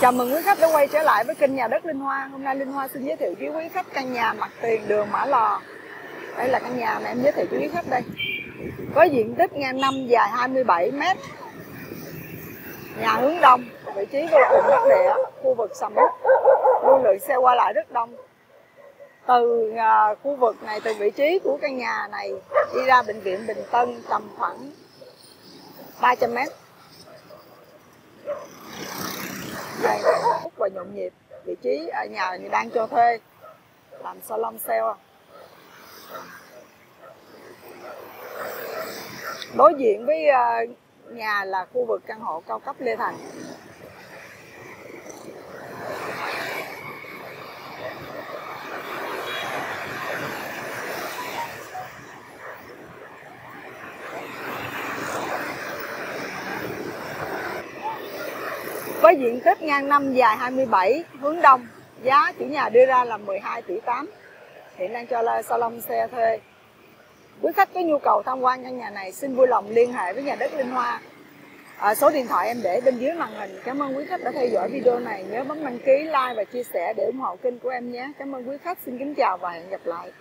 Chào mừng quý khách đã quay trở lại với kênh nhà đất Linh Hoa. Hôm nay Linh Hoa xin giới thiệu với quý khách căn nhà mặt tiền đường Mã Lò. Đây là căn nhà mà em giới thiệu với quý khách đây. Có diện tích ngang năm dài 27 m. Nhà hướng đông, vị trí vô cùng đắc địa, khu vực sầm uất. Lưu lượng xe qua lại rất đông. Từ uh, khu vực này, từ vị trí của căn nhà này đi ra bệnh viện Bình Tân tầm khoảng 300 mét đây rất và nhộn nhịp. Vị trí ở nhà đang cho thuê. Làm salon sale. Đối diện với ờ, nhà là khu vực căn hộ cao cấp Lê Thành. Với diện tích ngang năm dài 27 hướng đông. Giá chủ nhà đưa ra là 12 tỷ 8 hiện đang cho salon xe thuê. Quý khách có nhu cầu tham quan căn nhà này xin vui lòng liên hệ với nhà đất Linh Hoa. À, số điện thoại em để bên dưới màn hình. Cảm ơn quý khách đã theo dõi video này. Nhớ bấm đăng ký like và chia sẻ để ủng hộ kênh của em nhé. Cảm ơn quý khách. Xin kính chào và hẹn gặp lại.